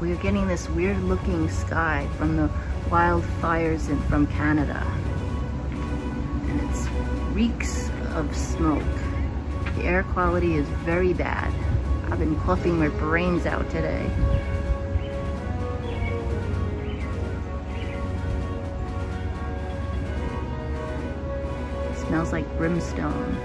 we're getting this weird looking sky from the wildfires in, from Canada. And it reeks of smoke. The air quality is very bad. I've been coughing my brains out today. It smells like brimstone.